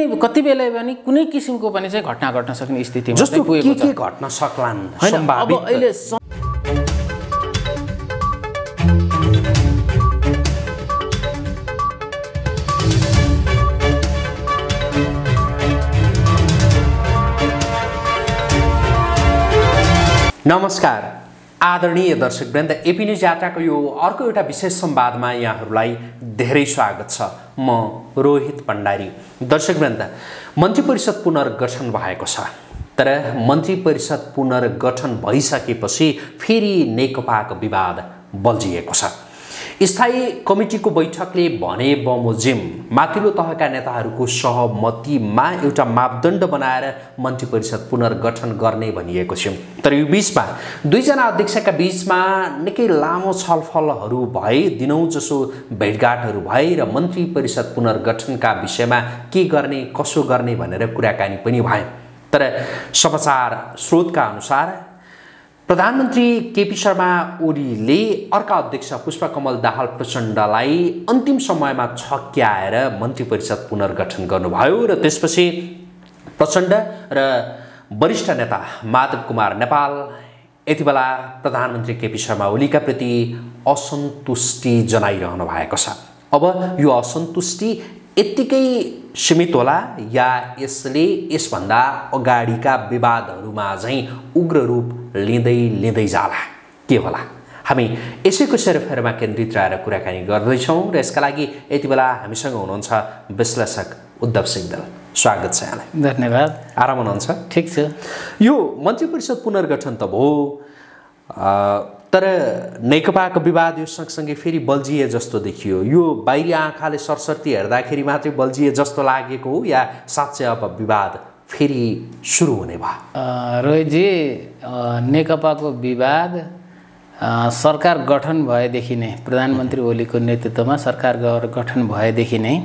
कति बेला पनि कुनै किसिमको पनि चाहिँ घटना घट्न सक्ने स्थितिमा जस्तो के के घट्न सक्लान्? अब अहिले नमस्कार। आदरणीय दर्शकवृन्द एपी न्युज यात्राको यो अर्को एउटा विशेष संवादमा यहाँहरूलाई धेरै स्वागत छ। म रोहित भण्डारी। दर्शकवृन्द मन्त्री परिषद पुनर्गठन भएको छ। तर मन्त्री परिषद पुनर्गठन भइसकेपछि फेरि नेकपाको विवाद बल्झिएको छ। स्थायी कमिटीको बैठकले भने बमोजिम माथिल्लो तहका नेताहरूको सहमतिमा एउटा मापदण्ड बनाएर मन्त्री परिषद पुनर्गठन गर्ने भनिएको थियो तर यो बिचमा दुईजना अध्यक्षका बिचमा निकै लामो छलफलहरू भए दिनौँ जसो भेटघाटहरू भए र मन्त्री परिषद पुनर्गठनका विषयमा के गर्ने कसो गर्ने भनेर कुराकानी पनि भए। तर समाचार स्रोतका अनुसार प्रधानमन्त्री केपी शर्मा ओलीले अर्का अध्यक्ष पुष्पकमल दाहाल प्रचण्डलाई अन्तिम समयमा छक्क्याएर मन्त्री परिषद पुनर्गठन गर्नुभयो र त्यसपछि प्रचण्ड र वरिष्ठ नेता माधव कुमार नेपाल यति बेला प्रधानमन्त्री केपी शर्मा ओलीका प्रति असन्तुष्टि जनाइरहनु भएको छ। अब यो असन्तुष्टि यत्तिकै सीमित होला या यसले यसभन्दा अगाडिका विवादहरूमा चाहिँ उग्र रूप लिँदै लिँदै जाला। के होला? हामी यसैको सेरोफेरोमा केन्द्रित रहेर कुराकानी गर्दैछौँ र यसका लागि यति बेला हामीसँग हुनुहुन्छ विश्लेषक उद्धव सिंहदल स्वागत छ यहाँलाई। धन्यवाद। आराम हुनुहुन्छ? ठिक छ। यो मन्त्री परिषद पुनर्गठन त भयो। तर नेकपाको विवाद यो सँगसँगै फेरि बल्झिए जस्तो देखियो। यो बाहिरी आँखाले सरसर्ती हेर्दाखेरि मात्रै बल्झिए जस्तो लागेको हो या साँच्चै अब विवाद फेरि सुरु हुने भयो? रोहितजी नेकपाको विवाद सरकार गठन भएदेखि नै प्रधानमन्त्री ओलीको नेतृत्वमा सरकार गठन भएदेखि नै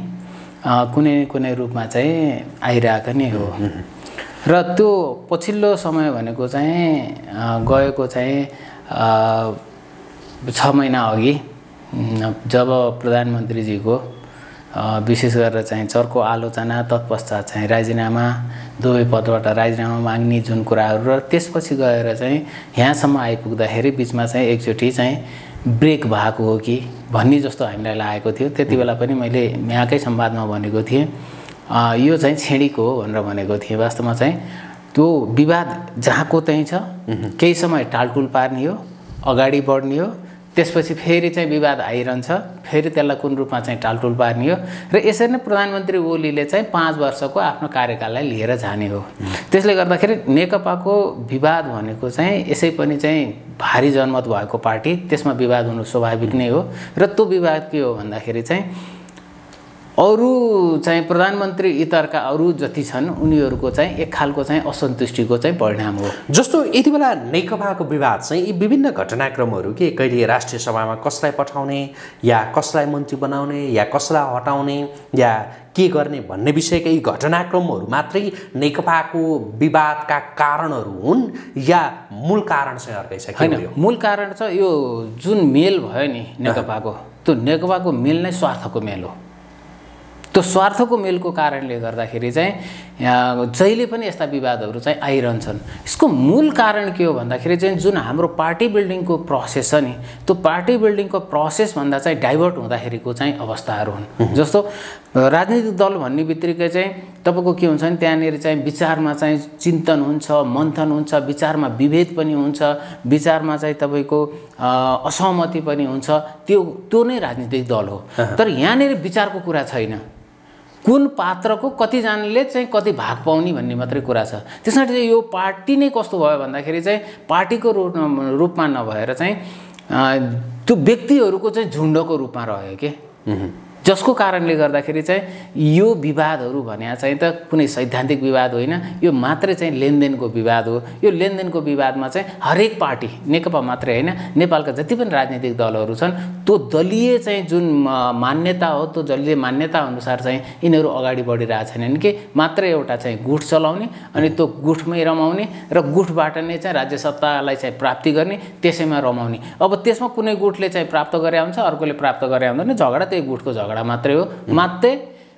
कुनै कुनै रूपमा चाहिँ आइरहेको नै हो। र त्यो पछिल्लो समय भनेको चाहिँ गएको चाहिँ छ महिना अघि जब प्रधानमन्त्रीजीको विशेष गरेर चाहिँ चर्को आलोचना तत्पश्चात चाहिँ राजीनामा दुवै पदबाट राजीनामा माग्ने जुन कुराहरू र त्यसपछि गएर चाहिँ यहाँसम्म आइपुग्दाखेरि बिचमा चाहिँ एकचोटि चाहिँ ब्रेक भएको हो कि भन्ने जस्तो हामीलाई लागेको थियो त्यति बेला पनि मैले यहाँकै संवादमा भनेको थिएँ यो चाहिँ छेडीको हो भनेर भनेको थिएँ वास्तवमा चाहिँ त्यो विवाद जहाँको त्यहीँ छ केही समय टालटुल पार्ने हो अगाडि बढ्ने हो त्यसपछि फेरि चाहिँ विवाद आइरहन्छ फेरि त्यसलाई कुन रूपमा चाहिँ टालटुल पार्ने हो र यसरी नै प्रधानमन्त्री ओलीले चाहिँ पाँच वर्षको आफ्नो कार्यकाललाई लिएर जाने हो। त्यसले गर्दाखेरि नेकपाको विवाद भनेको चाहिँ यसै पनि चाहिँ भारी जनमत भएको पार्टी त्यसमा विवाद हुनु स्वाभाविक नै हो। र त्यो विवाद के हो भन्दाखेरि चाहिँ अरू चाहिँ प्रधानमन्त्री इतरका अरू जति छन् उनीहरूको चाहिँ एक खालको चाहिँ असन्तुष्टिको चाहिँ परिणाम हो जस्तो यति बेला नेकपाको विवाद चाहिँ यी विभिन्न घटनाक्रमहरू के कहिले राष्ट्रिय सभामा कसलाई पठाउने या कसलाई मन्त्री बनाउने या कसलाई हटाउने या के गर्ने भन्ने विषयका यी घटनाक्रमहरू मात्रै नेकपाको विवादका कारणहरू हुन् या मूल कारण चाहिँ अर्कै छ होइन? मूल कारण छ यो जुन मेल भयो नि नेकपाको त्यो नेकपाको मेल नै स्वार्थको मेल हो त्यो स्वार्थको मेलको कारणले गर्दाखेरि चाहिँ जहिले पनि यस्ता विवादहरू चाहिँ आइरहन्छन्। यसको मूल कारण के हो भन्दाखेरि चाहिँ जुन हाम्रो पार्टी बिल्डिङको प्रोसेस छ नि त्यो पार्टी बिल्डिङको प्रोसेसभन्दा चाहिँ डाइभर्ट हुँदाखेरिको चाहिँ अवस्थाहरू हुन्। जस्तो राजनीतिक दल भन्ने बित्तिकै चाहिँ तपाईँको के हुन्छ भने त्यहाँनिर चाहिँ विचारमा चाहिँ चिन्तन हुन्छ मन्थन हुन्छ विचारमा विभेद पनि हुन्छ विचारमा चाहिँ तपाईँको असहमति पनि हुन्छ। त्यो त्यो नै राजनीतिक दल हो। तर यहाँनिर विचारको कुरा छैन। कुन पात्रको कतिजनाले चाहिँ कति भाग पाउने भन्ने मात्रै कुरा छ। त्यसमा चाहिँ यो पार्टी नै कस्तो भयो भन्दाखेरि चाहिँ पार्टीको रूप रूपमा नभएर चाहिँ त्यो व्यक्तिहरूको चाहिँ झुन्डको रूपमा रह्यो कि? जसको कारणले गर्दाखेरि चाहिँ यो विवादहरू भने चाहिँ त कुनै सैद्धान्तिक विवाद होइन यो मात्रै चाहिँ लेनदेनको विवाद हो। यो लेनदेनको विवादमा चाहिँ हरेक पार्टी नेकपा मात्रै होइन नेपालका जति पनि राजनीतिक दलहरू छन् त्यो दलीय चाहिँ जुन मान्यता हो त्यो दलीय मान्यता अनुसार चाहिँ यिनीहरू अगाडि बढिरहेछन् कि मात्र एउटा चाहिँ गुठ चलाउने अनि त्यो गुठमै रमाउने र गुठबाट नै चाहिँ राज्य सत्तालाई चाहिँ प्राप्ति गर्ने त्यसैमा रमाउने। अब त्यसमा कुनै गुठले चाहिँ प्राप्त गरे हुन्छ अर्कोले प्राप्त गरे हुँदैन झगडा त्यही गुठको झगडा मात्रै हो। मात्रै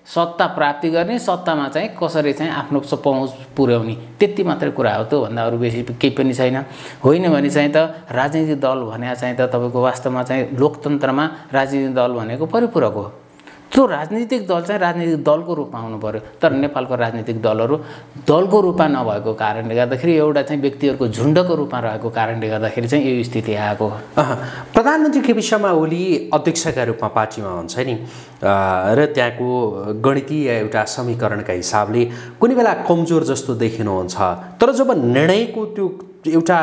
सत्ता प्राप्ति गर्ने सत्तामा चाहिँ कसरी चाहिँ आफ्नो पहुँच पुर्याउने त्यति मात्रै कुरा हो त्योभन्दा अरू बेसी केही पनि छैन। होइन भने चाहिँ त राजनीतिक दल भने चाहिँ त तपाईँको वास्तवमा चाहिँ लोकतन्त्रमा राजनीतिक दल भनेको परिपूरक हो। त्यो राजनीतिक दल चाहिँ राजनीतिक दलको रूपमा आउनु पऱ्यो तर नेपालको राजनीतिक दलहरू दलको रूपमा नभएको कारणले गर्दाखेरि एउटा चाहिँ व्यक्तिहरूको झुन्डको रूपमा रहेको कारणले गर्दाखेरि चाहिँ यो स्थिति आएको प्रधानमन्त्री केपी शर्मा ओली अध्यक्षका रूपमा पार्टीमा हुन्छ नि। र त्यहाँको गणितीय एउटा समीकरणका हिसाबले कुनै बेला कमजोर जस्तो देखिनुहुन्छ तर जब निर्णयको त्यो एउटा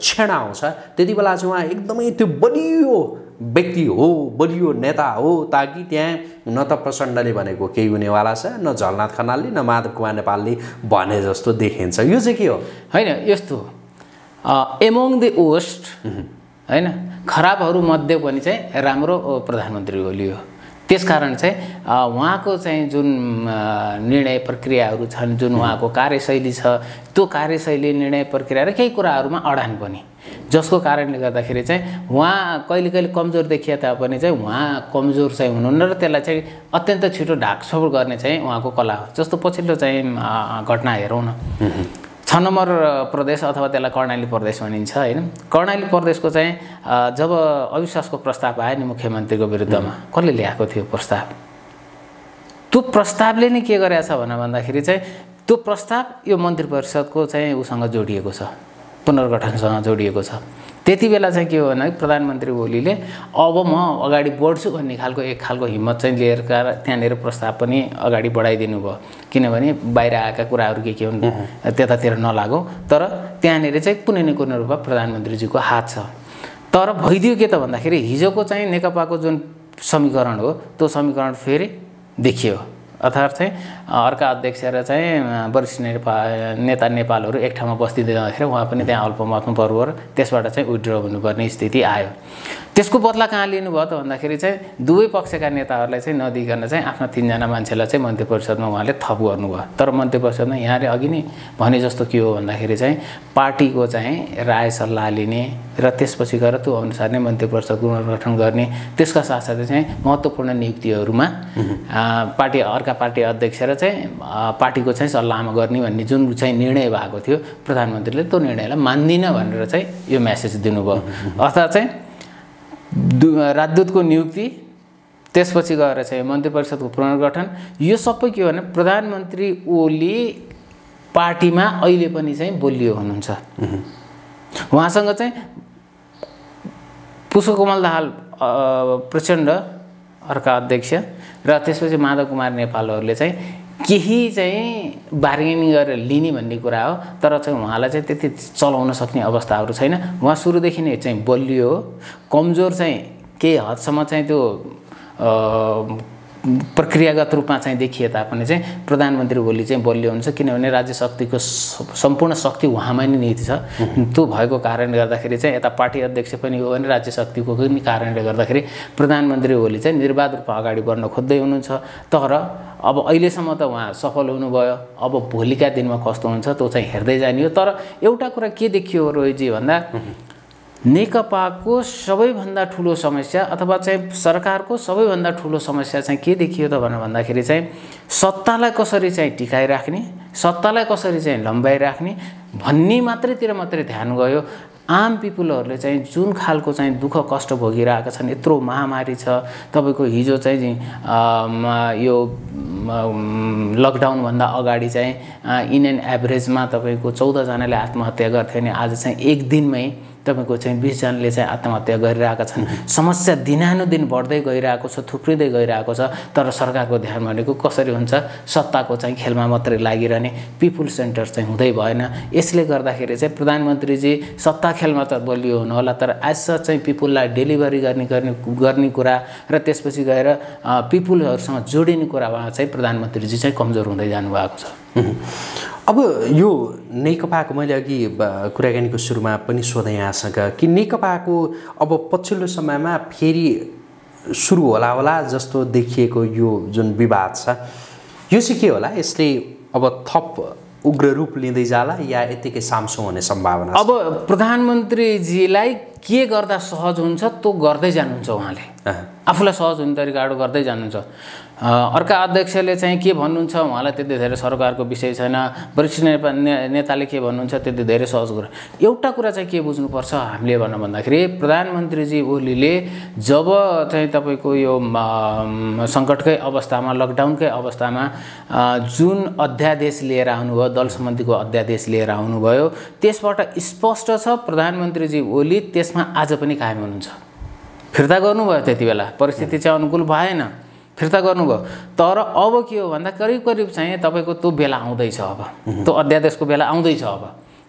क्षण आउँछ त्यति बेला चाहिँ उहाँ एकदमै त्यो बलियो व्यक्ति हो बलियो नेता हो ताकि त्यहाँ न त प्रचण्डले भनेको केही हुनेवाला छ न झलनाथ खनालले न माधव कुमार नेपालले भने जस्तो देखिन्छ। यो चाहिँ के हो? होइन यस्तो एमोङ द ओस्ट होइन खराबहरूमध्ये पनि चाहिँ राम्रो प्रधानमन्त्री हो। त्यसकारण चाहिँ अ, उहाँको चाहिँ जुन निर्णय प्रक्रियाहरू छन् जुन उहाँको कार्यशैली छ त्यो कार्यशैली निर्णय प्रक्रिया र केही कुराहरूमा अडान पनि। जसको कारणले गर्दाखेरि चाहिँ उहाँ कहिले कहिले कमजोर देखिए तापनि चाहिँ उहाँ कमजोर चाहिँ हुनुहुन्न र त्यसलाई चाहिँ अत्यन्त छिटो ढाकछोप गर्ने चाहिँ उहाँको कला हो। जस्तो पछिल्लो चाहिँ घटना हेरौँ न। छ नम्बर प्रदेश अथवा त्यसलाई कर्णाली प्रदेश भनिन्छ होइन? कर्णाली प्रदेशको चाहिँ जब अविश्वासको प्रस्ताव आयो नि मुख्यमन्त्रीको विरुद्धमा कसले ल्याएको थियो प्रस्ताव? त्यो प्रस्तावले नै के गरेको छ भनेर भन्दाखेरि चाहिँ त्यो प्रस्ताव यो मन्त्री परिषदको चाहिँ उसँग जोडिएको छ। पुनर्गठनसँग जोडिएको छ। त्यति बेला चाहिँ के हो भने प्रधानमन्त्री ओलीले अब म अगाडि बढ्छु भन्ने खालको एक खालको हिम्मत चाहिँ लिएर त्यहाँनिर प्रस्ताव पनि अगाडि बढाइदिनु भयो। किनभने बाहिर आएका कुराहरू के के हुन् त्यतातिर नलागौँ। तर त्यहाँनिर चाहिँ कुनै न कुनै रूपमा प्रधानमन्त्रीजीको हात छ। तर भइदियो के त भन्दाखेरि हिजोको चाहिँ नेकपाको जुन समीकरण हो त्यो समीकरण फेरि देखियो। अर्थात् चाहिँ अर्का अध्यक्ष र चाहिँ वरिष्ठ नेपा नेता नेपालहरू एक ठाउँमा बस्दिँदै जाँदाखेरि उहाँ पनि त्यहाँ अल्पमतमा पर्व र त्यसबाट चाहिँ विड्र हुनुपर्ने स्थिति आयो। त्यसको बदला कहाँ लिनुभयो त भन्दाखेरि चाहिँ दुवै पक्षका नेताहरूलाई चाहिँ नदिकन चाहिँ आफ्ना तिनजना मान्छेलाई चाहिँ मन्त्री परिषदमा उहाँले थप गर्नुभयो। तर मन्त्री परिषदमा यहाँले अघि नै भने जस्तो के हो भन्दाखेरि चाहिँ पार्टीको चाहिँ राय सल्लाह लिने र त्यसपछि गएर त्यो अनुसार नै मन्त्री परिषद पुनर्गठन गर्ने त्यसका साथसाथै चाहिँ महत्त्वपूर्ण नियुक्तिहरूमा पार्टी अर्का पार्टी अध्यक्ष र चाहिँ पार्टीको चाहिँ सल्लाहमा गर्ने भन्ने जुन चाहिँ निर्णय भएको थियो प्रधानमन्त्रीले त्यो निर्णयलाई मान्दिनँ भनेर चाहिँ यो म्यासेज दिनुभयो। अर्थात् चाहिँ राजदूतको नियुक्ति त्यसपछि गएर चाहिँ मन्त्री परिषदको पुनर्गठन। यो सबै के हो भने प्रधानमन्त्री ओली पार्टीमा अहिले पनि चाहिँ बोलियो हुनुहुन्छ। उहाँसँग चाहिँ पुष्पकमल दाहाल प्रचण्ड अर्का अध्यक्ष र त्यसपछि माधव कुमार नेपालहरूले चाहिँ केही चाहिँ बार्गेनिङ गरेर लिने भन्ने कुरा हो तर चाहिँ उहाँलाई चाहिँ त्यति चलाउन सक्ने अवस्थाहरू छैन। उहाँ सुरुदेखि नै चाहिँ बलियो कमजोर चाहिँ केही हदसम्म चाहिँ त्यो प्रक्रियागत रूपमा चाहिँ देखिए तापनि चाहिँ प्रधानमन्त्री ओली चाहिँ बलियो हुन्छ। किनभने राज्य शक्तिको सम्पूर्ण शक्ति उहाँमा नै नीति छ। त्यो भएको कारणले गर्दाखेरि चाहिँ यता पार्टी अध्यक्ष पनि हो भने राज्य शक्तिको पनि कारणले गर्दाखेरि प्रधानमन्त्री ओली चाहिँ निर्वाध रूपमा अगाडि बढ्न खोज्दै हुनुहुन्छ। तर अब अहिलेसम्म त उहाँ सफल हुनुभयो। अब भोलिका दिनमा कस्तो हुन्छ त्यो चाहिँ हेर्दै जाने हो। तर एउटा कुरा के देखियो रोहितजी भन्दा नेकपाको सबैभन्दा ठुलो समस्या अथवा चाहिँ सरकारको सबैभन्दा ठुलो समस्या चाहिँ के देखियो त भनेर भन्दाखेरि चाहिँ सत्तालाई कसरी चाहिँ टिकाइराख्ने सत्तालाई कसरी चाहिँ लम्बाइराख्ने भन्ने मात्रैतिर मात्रै ध्यान गयो। आम पिपुलहरूले चाहिँ जुन खालको चाहिँ दुःख कष्ट भोगिरहेका छन् यत्रो महामारी छ तपाईँको हिजो चाहिँ यो लकडाउनभन्दा अगाडि चाहिँ इन एन एभरेजमा तपाईँको चौधजनाले आत्महत्या गर्थ्यो भने आज चाहिँ एक दिनमै तपाईँको चाहिँ बिसजनाले चाहिँ आत्महत्या गरिरहेका छन्। समस्या दिनानुदिन बढ्दै गइरहेको छ थुप्रिँदै गइरहेको छ तर सरकारको ध्यान भनेको कसरी हुन्छ? सत्ताको चाहिँ खेलमा मात्रै लागिरहने पिपुल सेन्टर चाहिँ हुँदै भएन। यसले गर्दाखेरि चाहिँ प्रधानमन्त्रीजी सत्ता खेलमा त बलियो हुनु होला तर सच चाहिँ पिपुललाई डेलिभरी गर्ने गर्ने गर्ने कुरा र त्यसपछि गएर पिपुलहरूसँग जोडिने कुरामा चाहिँ प्रधानमन्त्रीजी चाहिँ कमजोर हुँदै जानुभएको छ। अब यो नेकपाको मैले अघि कुराकानीको सुरुमा पनि सोधेँ यहाँसँग कि नेकपाको अब पछिल्लो समयमा फेरि सुरु होला होला जस्तो देखिएको यो जुन विवाद छ यो चाहिँ के होला? यसले अब थप उग्र रूप लिँदै जाला या यत्तिकै सामसुङ हुने सम्भावना? अब प्रधानमन्त्रीजीलाई के गर्दा सहज हुन्छ त्यो गर्दै जानुहुन्छ उहाँले। आफूलाई सहज हुने तरिकाहरू गर्दै जानुहुन्छ। अर्का अध्यक्षले चाहिँ के भन्नुहुन्छ उहाँलाई त्यति धेरै सरकारको विषय छैन वरिष्ठ नेता ने- नेताले के भन्नुहुन्छ त्यति धेरै सहज कुरा। एउटा कुरा चाहिँ के बुझ्नुपर्छ हामीले भन्न भन्दाखेरि प्रधानमन्त्रीजी ओलीले जब चाहिँ तपाईँको यो सङ्कटकै अवस्थामा लकडाउनकै अवस्थामा जुन अध्यादेश लिएर आउनुभयो दल सम्बन्धीको अध्यादेश लिएर आउनुभयो त्यसबाट स्पष्ट छ प्रधानमन्त्रीजी ओली त्यसमा आज पनि कायम हुनुहुन्छ। फिर्ता गर्नुभयो त्यति बेला। परिस्थिति चाहिँ अनुकूल भएन। फिर्ता गर्नुभयो। तर अब के हो भन्दा करिब करिब चाहिँ तपाईँको त्यो बेला आउँदैछ अब। त्यो अध्यादेशको बेला आउँदैछ अब।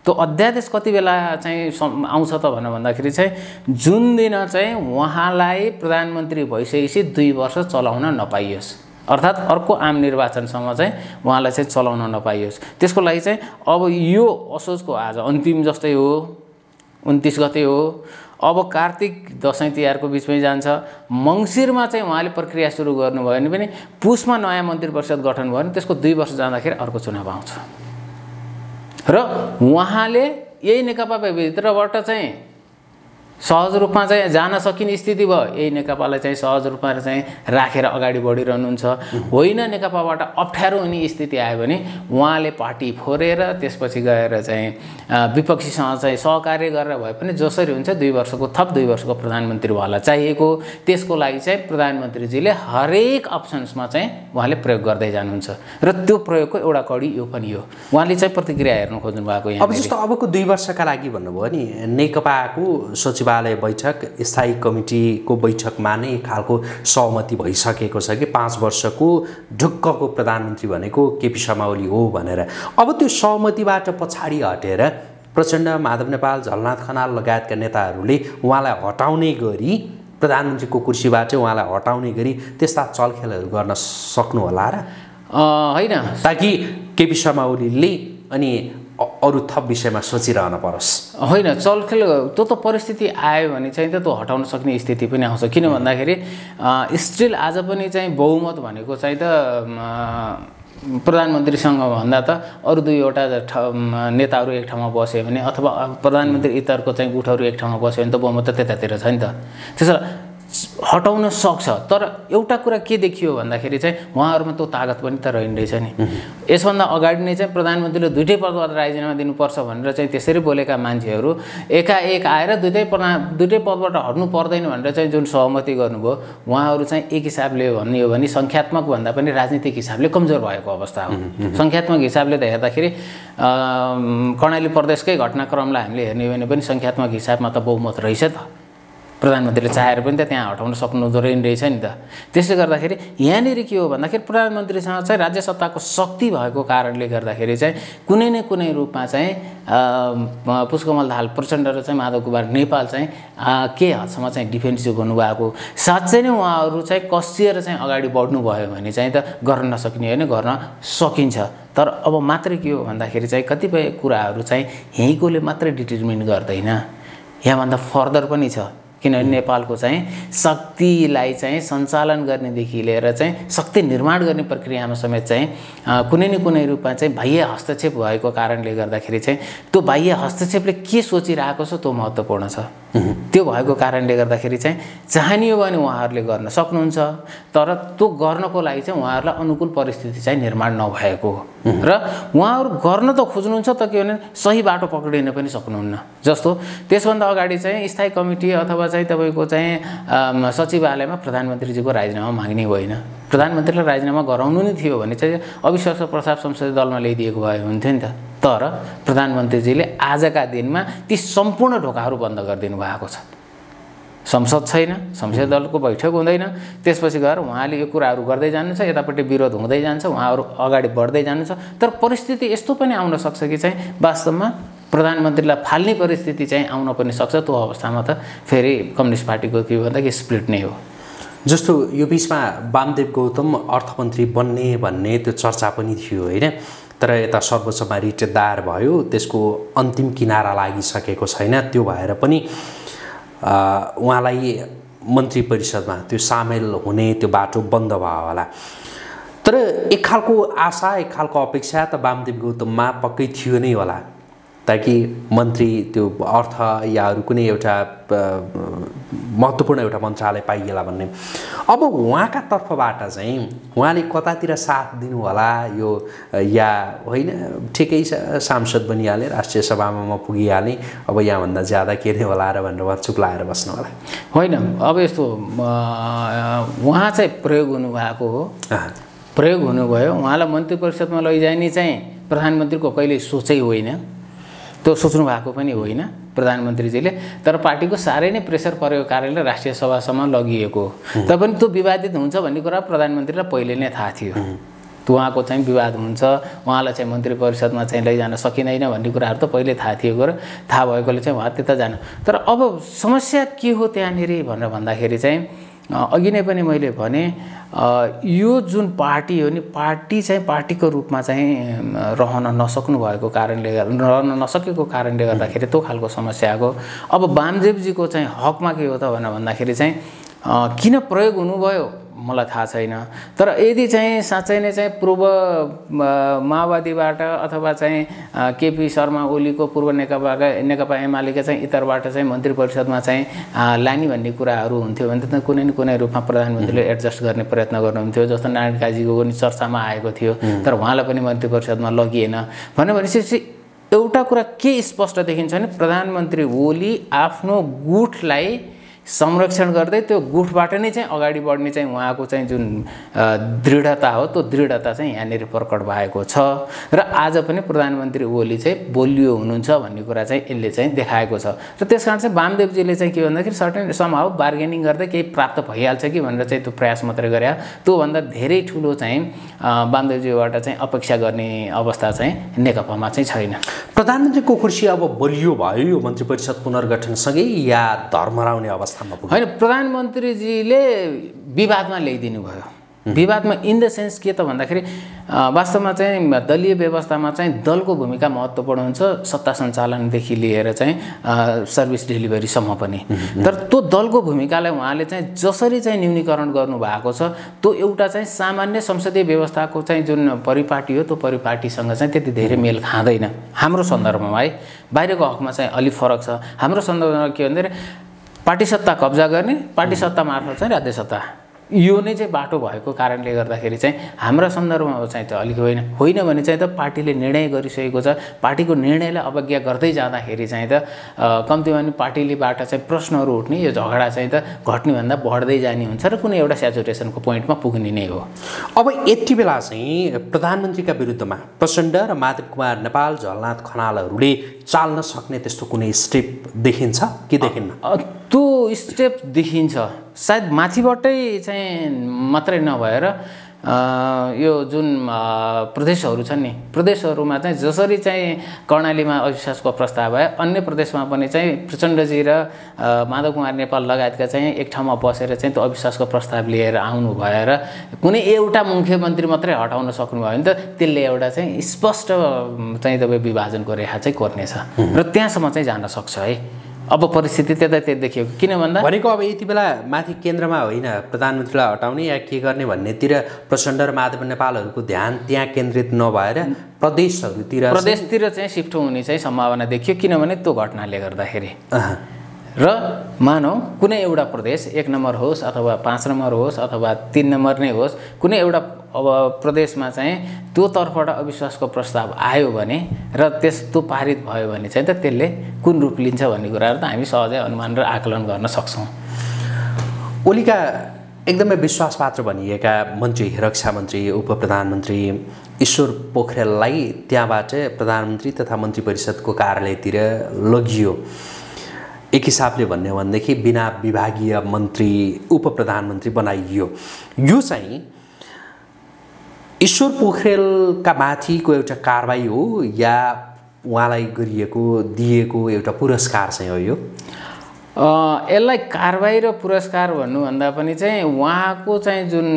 त्यो अध्यादेश कति बेला चाहिँ आउँछ त भनेर भन्दाखेरि चाहिँ जुन दिन चाहिँ उहाँलाई प्रधानमन्त्री भइसकेपछि दुई वर्ष चलाउन नपाइयोस्। अर्थात् अर्को आम निर्वाचनसम्म चाहिँ उहाँलाई चाहिँ चलाउन नपाइयोस्। त्यसको लागि चाहिँ अब यो असोजको आज अन्तिम जस्तै हो उन्तिस गते हो अब कार्तिक दसैँ तिहारको बिचमै जान्छ। मङ्सिरमा चाहिँ उहाँले प्रक्रिया सुरु गर्नुभयो भने पनि पुसमा नयाँ मन्त्री परिषद गठन भयो भने त्यसको दुई वर्ष जाँदाखेरि अर्को चुनाव आउँछ। र उहाँले यही नेकपा भित्रबाट चाहिँ सहज रूपमा चाहिँ जान सकिने स्थिति भयो। यही नेकपालाई चाहिँ सहज रूपमा चाहिँ राखेर अगाडि बढिरहनुहुन्छ। होइन नेकपाबाट अप्ठ्यारो हुने स्थिति आयो भने उहाँले पार्टी फोरेर त्यसपछि गएर चाहिँ विपक्षीसँग चाहिँ सहकार्य गरेर भए पनि जसरी हुन्छ दुई वर्षको थप दुई वर्षको प्रधानमन्त्री उहाँलाई चाहिएको। त्यसको लागि चाहिँ प्रधानमन्त्रीजीले हरेक अप्सन्समा चाहिँ उहाँले प्रयोग गर्दै जानुहुन्छ। र त्यो प्रयोगको एउटा कडी यो पनि हो। उहाँले चाहिँ प्रतिक्रिया हेर्नु खोज्नु भएको यहाँ अब जस्तो अबको दुई वर्षका लागि भन्नुभयो नि नेकपाको सचिवालय बैठक स्थायी कमिटीको बैठकमा नै एक खालको सहमति भइसकेको छ कि पाँच वर्षको ढुक्कको प्रधानमन्त्री भनेको केपी शर्मा ओली हो भनेर। अब त्यो सहमतिबाट पछाडि हटेर प्रचण्ड माधव नेपाल झलनाथ खनाल लगायतका नेताहरूले उहाँलाई हटाउने गरी प्रधानमन्त्रीको कुर्सीबाट उहाँलाई हटाउने गरी त्यस्ता चलखेलहरू गर्न सक्नुहोला र? होइन। ताकि केपी शर्मा ओलीले अनि अरू थप विषयमा सोचिरहन परोस्। होइन चलखेल त्यो त परिस्थिति आयो भने चाहिँ त त्यो हटाउन सक्ने स्थिति पनि आउँछ। किन भन्दाखेरि स्टिल आज पनि चाहिँ बहुमत भनेको चाहिँ त प्रधानमन्त्रीसँग भन्दा त अरू दुईवटा नेताहरू एक ठाउँमा बस्यो भने अथवा प्रधानमन्त्री इतरको चाहिँ गुटहरू एक ठाउँमा बस्यो भने त बहुमत त त्यतातिर छ नि त। त्यसो हटाउन सक्छ। तर एउटा कुरा के देखियो भन्दाखेरि चाहिँ उहाँहरूमा त्यो तागत पनि त रहँदैछ नि। यसभन्दा अगाडि नै चाहिँ प्रधानमन्त्रीले दुइटै पदबाट राजीनामा दिनुपर्छ भनेर चाहिँ त्यसरी बोलेका मान्छेहरू एकाएक आएर दुइटै प्रधा दुइटै पदबाट हट्नु पर्दैन भनेर चाहिँ जुन सहमति गर्नुभयो उहाँहरू चाहिँ एक हिसाबले भन्ने हो भने सङ्ख्यात्मक भन्दा पनि राजनीतिक हिसाबले कमजोर भएको अवस्था हो। सङ्ख्यात्मक हिसाबले त हेर्दाखेरि कर्णाली प्रदेशकै घटनाक्रमलाई हामीले हेर्ने हो भने पनि सङ्ख्यात्मक हिसाबमा त बहुमत रहेछ त। प्रधानमन्त्रीले चाहेर पनि त त्यहाँ हटाउन सक्नु रहेछ नि त। त्यसले गर्दाखेरि यहाँनिर के हो भन्दाखेरि प्रधानमन्त्रीसँग चाहिँ राज्य सत्ताको शक्ति भएको कारणले गर्दाखेरि चाहिँ कुनै न कुनै रूपमा चाहिँ पुष्पकमल दाहाल प्रचण्ड र चाहिँ माधव कुमार नेपाल चाहिँ के हदसम्म चाहिँ डिफेन्सिभ हुनुभएको साँच्चै नै उहाँहरू चाहिँ कसिएर चाहिँ अगाडि बढ्नुभयो भने चाहिँ त गर्न नसकिने होइन गर्न सकिन्छ। तर अब मात्रै के हो भन्दाखेरि चाहिँ कतिपय कुराहरू चाहिँ यहीँकोले मात्रै डिटर्मिन गर्दैन। यहाँभन्दा फर्दर पनि छ। किनभने नेपालको चाहिँ शक्तिलाई चाहिँ सञ्चालन गर्नेदेखि लिएर चाहिँ शक्ति निर्माण गर्ने प्रक्रियामा समेत चाहिँ कुनै न कुनै रूपमा चाहिँ बाह्य हस्तक्षेप भएको कारणले गर्दाखेरि चाहिँ त्यो बाह्य हस्तक्षेपले के सोचिरहेको छ त्यो महत्त्वपूर्ण छ। त्यो भएको कारणले गर्दाखेरि चाहिँ चाहनियो भने उहाँहरूले गर्न सक्नुहुन्छ तर त्यो गर्नको लागि चाहिँ उहाँहरूलाई अनुकूल परिस्थिति चाहिँ निर्माण नभएको हो। र उहाँहरू गर्न त खोज्नुहुन्छ त के भने सही बाटो पक्रिन पनि सक्नुहुन्न। जस्तो त्यसभन्दा अगाडि चाहिँ स्थायी कमिटी अथवा चाहिँ तपाईँको चाहिँ सचिवालयमा प्रधानमन्त्रीजीको राजीनामा माग्ने होइन प्रधानमन्त्रीलाई राजीनामा गराउनु नै थियो भने चाहिँ अविश्वास प्रस्ताव संसदीय दलमा ल्याइदिएको भए हुन्थ्यो नि त। तर प्रधानमन्त्रीजीले आजका दिनमा ती सम्पूर्ण ढोकाहरू बन्द गरिदिनु भएको छ। संसद छैन संसदीय दलको बैठक हुँदैन। त्यसपछि गएर उहाँले यो कुराहरू गर्दै जानुहुन्छ यतापट्टि विरोध हुँदै जान्छ उहाँहरू अगाडि बढ्दै जानुहुन्छ। तर परिस्थिति यस्तो पनि आउन सक्छ कि चाहिँ वास्तवमा प्रधानमन्त्रीलाई फाल्ने परिस्थिति चाहिँ आउन पनि सक्छ त्यो अवस्थामा त फेरि कम्युनिस्ट पार्टीको के भन्दा कि स्प्लिट नै हो। जस्तो यो बिचमा वामदेव गौतम अर्थमन्त्री बन्ने भन्ने त्यो चर्चा पनि थियो होइन? तर यता सर्वोच्चमा रिटेदार भयो त्यसको अन्तिम किनारा लागिसकेको छैन। त्यो भएर पनि उहाँलाई मन्त्री परिषदमा त्यो सामेल हुने त्यो बाटो बन्द भयो होला। तर एक खालको आशा एक खालको अपेक्षा त वामदेव गौतममा पक्कै थियो नै होला। ताकि मन्त्री त्यो अर्थ या अरू कुनै एउटा महत्त्वपूर्ण एउटा मन्त्रालय पाइएला भन्ने। अब उहाँका तर्फबाट चाहिँ उहाँले कतातिर साथ दिनु होला यो या होइन ठिकै छ सांसद बनिहालेँ राष्ट्रिय सभामा म पुगिहालेँ अब यहाँभन्दा ज्यादा के नै होला र भनेर उहाँ चुप लाएर बस्नु होला होइन अब यस्तो उहाँ चाहिँ प्रयोग हुनुभएको हो। प्रयोग हुनुभयो। उहाँलाई मन्त्री परिषदमा लैजाने चाहिँ प्रधानमन्त्रीको कहिले सोचै होइन। त्यो सोच्नु भएको पनि होइन प्रधानमन्त्रीजीले। तर पार्टीको साह्रै नै प्रेसर परेको कारणले राष्ट्रिय सभासम्म लगिएको हो। तैपनि त्यो विवादित हुन्छ भन्ने कुरा प्रधानमन्त्रीलाई पहिले नै थाहा थियो। उहाँको चाहिँ विवाद हुन्छ उहाँलाई चाहिँ मन्त्री परिषदमा चाहिँ लैजान सकिँदैन भन्ने कुराहरू त पहिले थाहा थियो र थाहा भएकोले चाहिँ उहाँ त्यता जानु। तर अब समस्या के हो त्यहाँनिर भनेर भन्दाखेरि चाहिँ अघि नै पनि मैले भने यो जुन पार्टी हो नि पार्टी चाहिँ पार्टीको रूपमा चाहिँ रहन नसक्नु भएको कारणले रहन नसकेको कारणले गर्दाखेरि त्यो खालको समस्या आएको। अब वामदेवजीको चाहिँ हकमा के हो त भनेर भन्दाखेरि चाहिँ किन प्रयोग हुनुभयो? मलाई थाहा छैन। तर यदि चाहिँ साँच्चै नै चाहिँ पूर्व माओवादीबाट अथवा चाहिँ केपी शर्मा ओलीको पूर्व नेकपाका नेकपा एमालेका चाहिँ इतरबाट चाहिँ मन्त्री परिषदमा चाहिँ लाने भन्ने कुराहरू हुन्थ्यो भने त कुनै न कुनै रूपमा प्रधानमन्त्रीले एडजस्ट गर्ने प्रयत्न गर्नुहुन्थ्यो। जस्तो नारायण काजीको पनि चर्चामा आएको थियो। तर उहाँलाई पनि मन्त्री परिषदमा लगिएन। भन्यो भनेपछि एउटा कुरा के स्पष्ट देखिन्छ भने प्रधानमन्त्री ओली आफ्नो गुठलाई संरक्षण गर्दै त्यो गुठबाट नै चाहिँ अगाडि बढ्ने चाहिँ उहाँको चाहिँ जुन दृढता हो त्यो दृढता चाहिँ यहाँनिर प्रकट भएको छ। र आज पनि प्रधानमन्त्री ओली चाहिँ बोलियो हुनुहुन्छ भन्ने कुरा चाहिँ यसले चाहिँ देखाएको छ। र त्यस कारण चाहिँ वामदेवजीले चाहिँ के भन्दाखेरि सर्टेन समहाउ बार्गेनिङ गर्दै केही प्राप्त भइहाल्छ कि? भनेर चाहिँ त्यो प्रयास मात्रै गरे। त्योभन्दा धेरै ठुलो चाहिँ वामदेवजीबाट चाहिँ अपेक्षा गर्ने अवस्था चाहिँ नेकपामा चाहिँ छैन। प्रधानमन्त्रीको कुर्सी अब बलियो भयो। यो मन्त्री परिषद पुनर्गठनसँगै या धर्मराउने अवस्थामा पुग्यो। होइन प्रधानमन्त्रीजीले विवादमा ल्याइदिनु भयो। विवादमा इन द सेन्स के त भन्दाखेरि वास्तवमा चाहिँ दलीय व्यवस्थामा चाहिँ दलको भूमिका महत्त्वपूर्ण हुन्छ सत्ता सञ्चालनदेखि लिएर चाहिँ सर्भिस डेलिभरीसम्म पनि। तर त्यो दलको भूमिकालाई उहाँले चाहिँ जसरी चाहिँ न्यूनीकरण गर्नुभएको छ त्यो एउटा चाहिँ सामान्य संसदीय व्यवस्थाको चाहिँ जुन परिपाटी हो त्यो परिपाटीसँग चाहिँ त्यति धेरै मेल खाँदैन। हाम्रो सन्दर्भमा है बाहिरको हकमा चाहिँ अलिक फरक छ। हाम्रो सन्दर्भमा के भन्दाखेरि पार्टी सत्ता कब्जा गर्ने पार्टी सत्ता मार्फत चाहिँ राज्य सत्ता। यो नै चाहिँ बाटो भएको कारणले गर्दाखेरि चाहिँ हाम्रा सन्दर्भमा चाहिँ त अलिक होइन होइन भने चाहिँ त पार्टीले निर्णय गरिसकेको छ। पार्टीको निर्णयलाई अवज्ञा गर्दै जाँदाखेरि चाहिँ त कम्तीमा पनि पार्टीलेबाट चाहिँ प्रश्नहरू उठ्ने यो झगडा चाहिँ त घट्नेभन्दा बढ्दै जाने हुन्छ र कुनै एउटा सेचुरेसनको पोइन्टमा पुग्ने नै हो। अब यति बेला चाहिँ प्रधानमन्त्रीका विरुद्धमा प्रचण्ड र माधव कुमार नेपाल झलनाथ खनालहरूले चाल्न सक्ने त्यस्तो कुनै स्टेप देखिन्छ? कि देखिन्न? त्यो स्टेप देखिन्छ। सायद माथिबाटै चाहिँ मात्रै नभएर यो जुन प्रदेशहरू छन् नि प्रदेशहरूमा चाहिँ जसरी चाहिँ कर्णालीमा अविश्वासको प्रस्ताव आयो अन्य प्रदेशमा पनि चाहिँ प्रचण्डजी र माधव कुमार नेपाल लगायतका चाहिँ एक ठाउँमा बसेर चाहिँ त्यो अविश्वासको प्रस्ताव लिएर आउनु भएर कुनै एउटा मुख्यमन्त्री मात्रै हटाउन सक्नुभयो भने त त्यसले एउटा चाहिँ स्पष्ट चाहिँ तपाईँ विभाजनको रेखा चाहिँ कोर्नेछ। र त्यहाँसम्म चाहिँ जान सक्छ है। अब परिस्थिति त्यतातिर देखियो किन भन्दा? भनेको अब यति बेला माथि केन्द्रमा होइन प्रधानमन्त्रीलाई हटाउने या के गर्ने भन्नेतिर प्रचण्ड र माधव नेपालहरूको ध्यान त्यहाँ केन्द्रित नभएर प्रदेशहरूतिर प्रदेशतिर चाहिँ सिफ्ट हुने चाहिँ सम्भावना देखियो। किनभने त्यो घटनाले गर्दाखेरि। र मानौ कुनै एउटा प्रदेश एक नम्बर होस् अथवा पाँच नम्बर होस् अथवा तिन नम्बर नै होस् कुनै एउटा अब प्रदेशमा चाहिँ त्यो तर्फबाट अविश्वासको प्रस्ताव आयो भने र त्यस्तो पारित भयो भने चाहिँ त त्यसले कुन रूप लिन्छ भन्ने कुराहरू त हामी सहजै अनुमान र आकलन गर्न सक्छौँ। ओलीका एकदमै विश्वासपात्र भनिएका मन्त्री रक्षा मन्त्री उप प्रधानमन्त्री ईश्वर पोखरेललाई त्यहाँबाट प्रधानमन्त्री तथा मन्त्री परिषदको कार्यालयतिर लगियो। एक हिसाबले भन्ने भनेदेखि बिना विभागीय मन्त्री उप प्रधानमन्त्री बनाइयो। यो चाहिँ ईश्वर पोखरेलका माथिको एउटा कारवाही हो या उहाँलाई गरिएको दिएको एउटा पुरस्कार चाहिँ हो यो। यसलाई कारवाही र पुरस्कार भन्नुभन्दा पनि चाहिँ उहाँको चाहिँ जुन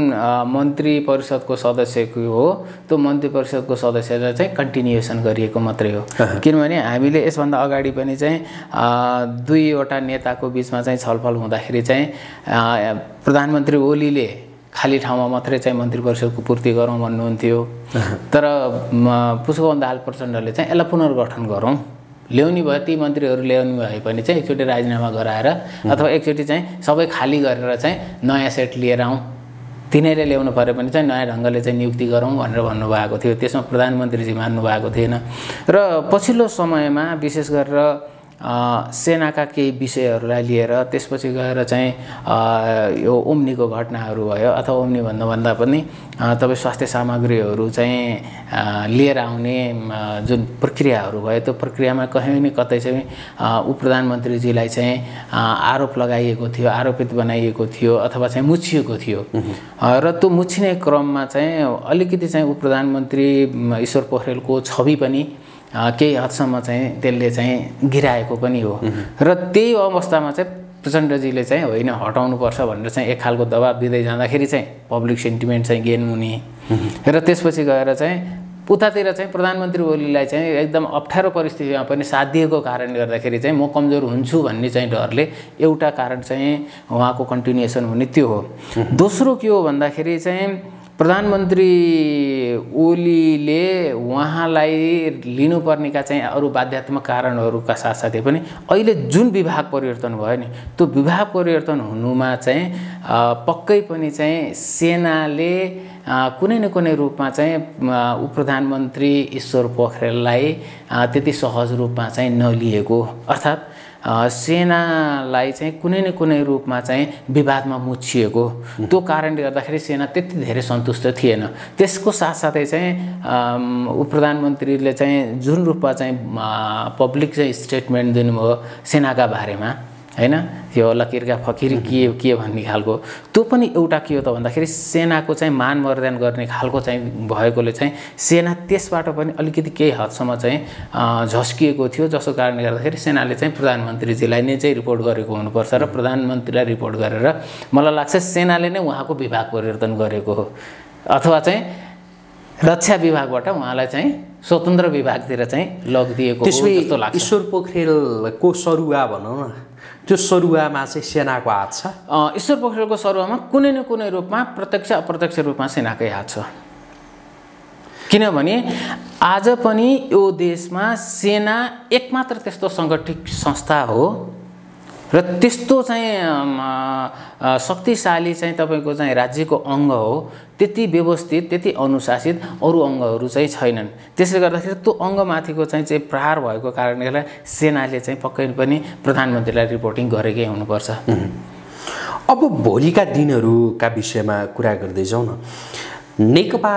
मन्त्री परिषदको सदस्यको हो त्यो मन्त्री परिषदको सदस्यलाई चाहिँ कन्टिन्युएसन गरिएको मात्रै हो। किनभने हामीले यसभन्दा अगाडि पनि चाहिँ दुईवटा नेताको बिचमा चाहिँ छलफल हुँदाखेरि चाहिँ प्रधानमन्त्री ओलीले खाली ठाउँमा मात्रै चाहिँ मन्त्री परिषदको पूर्ति गरौँ भन्नुहुन्थ्यो। तर म, पुष्पकमल दाहाल प्रचण्डले चाहिँ यसलाई पुनर्गठन गरौँ। ल्याउने भयो ती मन्त्रीहरू ल्याउने भए पनि चाहिँ एकचोटि राजीनामा गराएर अथवा एकचोटि चाहिँ सबै खाली गरेर चाहिँ नयाँ सेट लिएर आउँ। तिनीहरूले ल्याउनु पऱ्यो भने चाहिँ नयाँ ढङ्गले चाहिँ नियुक्ति गरौँ भनेर भन्नुभएको थियो। त्यसमा प्रधानमन्त्रीजी मान्नु भएको थिएन। र पछिल्लो समयमा विशेष गरेर सेनाका केही विषयहरूलाई लिएर त्यसपछि गएर चाहिँ यो ओम्नीको घटनाहरू भयो अथवा ओम्नी भन्दा भन्दा पनि तपाईँ स्वास्थ्य सामग्रीहरू चाहिँ लिएर आउने जुन प्रक्रियाहरू भयो त्यो प्रक्रियामा कहीँ न कतै चाहिँ उप प्रधानमन्त्रीजीलाई चाहिँ आरोप लगाइएको थियो आरोपित बनाइएको थियो अथवा चाहिँ मुछिएको थियो। र त्यो मुछिने क्रममा चाहिँ अलिकति चाहिँ उप प्रधानमन्त्री ईश्वर पोखरेलको छवि पनि केही हदसम्म चाहिँ त्यसले चाहिँ गिराएको पनि हो। र त्यही अवस्थामा चाहिँ प्रचण्डजीले चाहिँ होइन हटाउनुपर्छ भनेर चाहिँ एक खालको दबाब दिँदै जाँदाखेरि चाहिँ पब्लिक सेन्टिमेन्ट चाहिँ गेन हुने। र त्यसपछि गएर चाहिँ उतातिर चाहिँ प्रधानमन्त्री ओलीलाई चाहिँ एकदम अप्ठ्यारो परिस्थितिमा पनि साथ दिएको कारणले गर्दाखेरि चाहिँ म कमजोर हुन्छु भन्ने चाहिँ डरले एउटा कारण चाहिँ उहाँको कन्टिन्युएसन हुने त्यो हो। दोस्रो के हो भन्दाखेरि चाहिँ प्रधानमन्त्री ओलीले उहाँलाई लिनुपर्नेका चाहिँ अरू बाध्यात्मक कारणहरूका साथसाथै पनि अहिले जुन विभाग परिवर्तन भयो नि त्यो विभाग परिवर्तन हुनुमा चाहिँ पक्कै पनि चाहिँ सेनाले कुनै न कुनै रूपमा चाहिँ उप प्रधानमन्त्री ईश्वर पोखरेललाई त्यति सहज रूपमा चाहिँ नलिएको अर्थात् सेनालाई चाहिँ कुनै न कुनै रूपमा चाहिँ विवादमा मुछिएको। त्यो कारणले गर्दाखेरि सेना त्यति धेरै सन्तुष्ट थिएन। त्यसको साथसाथै चाहिँ उप प्रधानमन्त्रीले चाहिँ जुन रूपमा चाहिँ पब्लिक चाहिँ स्टेटमेन्ट दिनुभयो सेनाका बारेमा होइन? यो लकिरका फकिर के के भन्ने खालको। त्यो पनि एउटा के हो त भन्दाखेरि सेनाको चाहिँ मान मर्दन गर्ने खालको चाहिँ भएकोले चाहिँ सेना त्यसबाट पनि अलिकति केही हदसम्म चाहिँ झस्किएको थियो जसको कारणले गर्दाखेरि सेनाले चाहिँ प्रधानमन्त्रीजीलाई नै चाहिँ रिपोर्ट गरेको हुनुपर्छ र प्रधानमन्त्रीलाई रिपोर्ट गरेर मलाई लाग्छ सेनाले नै उहाँको विभाग परिवर्तन गरेको हो। अथवा चाहिँ रक्षा विभागबाट उहाँलाई चाहिँ स्वतन्त्र विभागतिर चाहिँ लगिदिएको जस्तो लाग्छ। ईश्वर पोखरेलको सरुवा भनौँ न। त्यो सरुवामा चाहिँ सेनाको हात छ। ईश्वर पोखरेलको सरुवामा कुनै न कुनै रूपमा प्रत्यक्ष अप्रत्यक्ष रूपमा सेनाकै हात छ। किनभने आज पनि यो देशमा सेना एकमात्र त्यस्तो सङ्गठित संस्था हो। र त्यस्तो चाहिँ शक्तिशाली चाहिँ तपाईँको चाहिँ राज्यको अङ्ग हो। त्यति व्यवस्थित त्यति अनुशासित अरू अङ्गहरू चाहिँ छैनन्। त्यसले गर्दाखेरि त्यो अङ्गमाथिको चाहिँ चाहिँ प्रहार भएको कारणले गर्दा सेनाले चाहिँ पक्कै पनि प्रधानमन्त्रीलाई रिपोर्टिङ गरेकै हुनुपर्छ। अब भोलिका दिनहरूका विषयमा कुरा गर्दै जाउँ न। नेकपा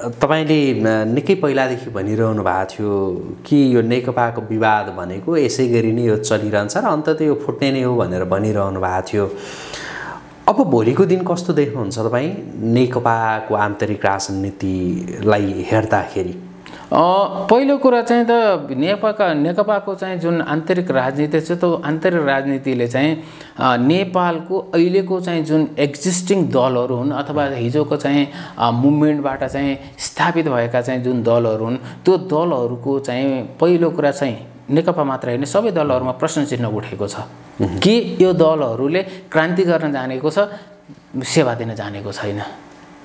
तपाईँले निकै पहिलादेखि भनिरहनु भएको थियो कि यो नेकपाको विवाद भनेको यसै गरी नै यो चलिरहन्छ र अन्तत यो फुट्ने नै हो भनेर भनिरहनु भएको थियो। अब भोलिको दिन कस्तो देख्नुहुन्छ तपाईँ? नेकपाको आन्तरिक राजनीतिलाई हेर्दाखेरि। पहिलो कुरा चाहिँ त नेकपाका नेकपाको चाहिँ जुन आन्तरिक राजनीति छ त्यो आन्तरिक राजनीतिले चाहिँ नेपालको अहिलेको चाहिँ जुन एक्जिस्टिङ दलहरू हुन् अथवा हिजोको चाहिँ मुभमेन्टबाट चाहिँ स्थापित भएका चाहिँ जुन दलहरू हुन् त्यो दलहरूको चाहिँ पहिलो कुरा चाहिँ नेकपा मात्र होइन सबै दलहरूमा प्रश्न चिन्ह उठेको छ कि यो दलहरूले क्रान्ति गर्न जानेको छ सेवा दिन जानेको छैन।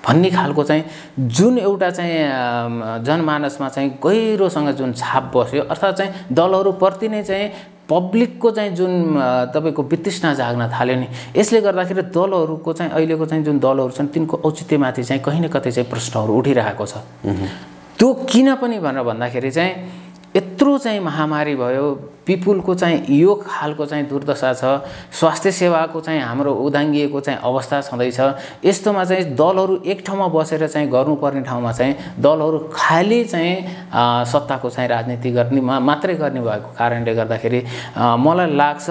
भन्ने खालको चाहिँ जुन एउटा चाहिँ जनमानसमा चाहिँ गहिरोसँग जुन छाप बस्यो अर्थात् चाहिँ दलहरूप्रति नै चाहिँ पब्लिकको चाहिँ जुन तपाईँको वितृष्णा जाग्न थाल्यो नि। यसले गर्दाखेरि दलहरूको चाहिँ अहिलेको चाहिँ जुन दलहरू छन् तिनको औचित्यमाथि चाहिँ कहीँ न कतै चाहिँ प्रश्नहरू उठिरहेको छ। त्यो किन पनि भनेर भन्दाखेरि चाहिँ यत्रो चाहिँ महामारी भयो पिपुलको चाहिँ यो खालको चाहिँ दुर्दशा छ स्वास्थ्य सेवाको चाहिँ हाम्रो उदाङ्गिएको चाहिँ अवस्था छँदैछ। यस्तोमा चाहिँ दलहरू एक ठाउँमा बसेर चाहिँ गर्नुपर्ने ठाउँमा चाहिँ दलहरू खालि चाहिँ सत्ताको चाहिँ राजनीति गर्ने मात्रै गर्ने भएको कारणले गर्दाखेरि मलाई लाग्छ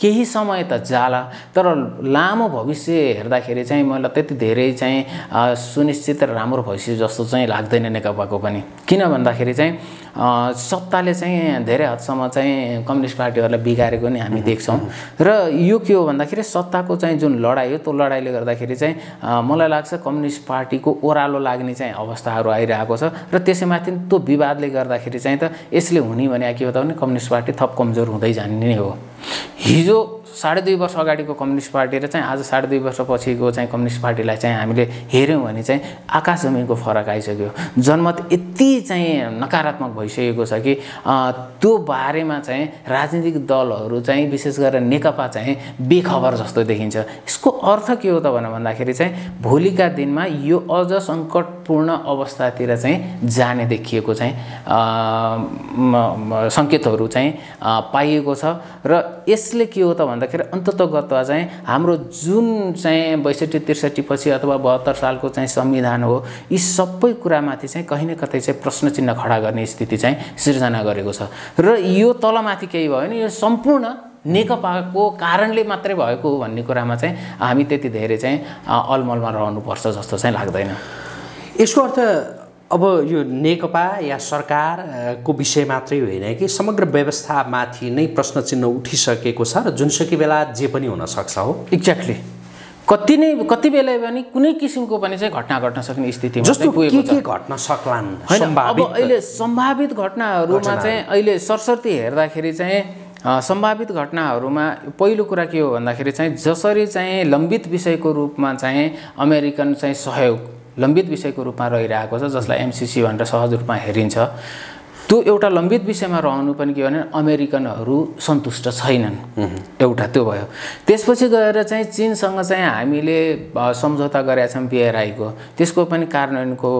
केही समय त जाला तर लामो भविष्य हेर्दाखेरि चाहिँ मलाई त्यति धेरै चाहिँ सुनिश्चित र राम्रो भविष्य जस्तो चाहिँ लाग्दैन नेकपाको पनि। किन भन्दाखेरि चाहिँ सत्ताले चाहिँ धेरै हदसम्म चाहिँ कम्युनिस्ट पार्टीहरूलाई बिगारेको नि हामी देख्छौँ। र यो के हो भन्दाखेरि सत्ताको चाहिँ जुन लडाइँ हो त्यो लडाइँले गर्दाखेरि चाहिँ मलाई लाग्छ कम्युनिस्ट पार्टीको ओह्रालो लाग्ने चाहिँ अवस्थाहरू आइरहेको छ। र त्यसैमाथि त्यो विवादले गर्दाखेरि चाहिँ त यसले हुने भने के हो त भने कम्युनिस्ट पार्टी थप कमजोर हुँदै जाने नै हो। हिजो साढे दुई वर्ष अगाडिको कम्युनिस्ट पार्टी र चाहिँ आज साढे दुई वर्षपछिको चाहिँ कम्युनिस्ट पार्टीलाई चाहिँ हामीले हेऱ्यौँ भने चाहिँ आकाश जमिनको फरक आइसक्यो। जनमत यति चाहिँ नकारात्मक भइसकेको छ कि त्यो बारेमा चाहिँ राजनीतिक दलहरू चाहिँ विशेष गरेर नेकपा चाहिँ बेखबर जस्तो देखिन्छ। यसको अर्थ के हो त भनेर भन्दाखेरि चाहिँ भोलिका दिनमा यो अझ सङ्कटपूर्ण अवस्थातिर चाहिँ जाने देखिएको चाहिँ सङ्केतहरू चाहिँ पाइएको छ। र यसले के हो त भन्दाखेरि अन्ततगत चाहिँ हाम्रो जुन चाहिँ बैसठी त्रिसठी पछि अथवा बहत्तर सालको चाहिँ संविधान हो यी सबै कुरामाथि चाहिँ कहीँ न कतै चाहिँ प्रश्न चिन्ह खडा गर्ने स्थिति चाहिँ सिर्जना गरेको छ। र यो तलमाथि केही भयो भने यो सम्पूर्ण नेकपाको कारणले मात्रै भएको हो भन्ने कुरामा चाहिँ हामी त्यति धेरै चाहिँ अलमलमा रहनुपर्छ जस्तो चाहिँ लाग्दैन। यसको अर्थ अब यो नेकपा या सरकारको विषय मात्रै होइन कि समग्र व्यवस्थामाथि नै प्रश्न चिन्ह उठिसकेको छ र जुनसुकै बेला जे पनि हुनसक्छ हो। एक्ज्याक्टली कति नै कति बेला पनि कुनै किसिमको पनि चाहिँ घटना घट्न सक्ने स्थिति जस्तो के के घट्न सक्लान्? अब अहिले सम्भावित घटनाहरूमा चाहिँ अहिले सरसर्ती हेर्दाखेरि चाहिँ सम्भावित घटनाहरूमा पहिलो कुरा के हो भन्दाखेरि चाहिँ जसरी चाहिँ लम्बित विषयको रूपमा चाहिँ अमेरिकन चाहिँ सहयोग लम्बित विषयको रूपमा रहिरहेको छ जसलाई एमसिसी भनेर सहज रूपमा हेरिन्छ। त्यो एउटा लम्बित विषयमा रहनु पनि के भने अमेरिकनहरू सन्तुष्ट छैनन्। एउटा त्यो भयो। त्यसपछि गएर चाहिँ चिनसँग चाहिँ हामीले सम्झौता गरेका छौँ बिएरआईको त्यसको पनि कार्यान्वयनको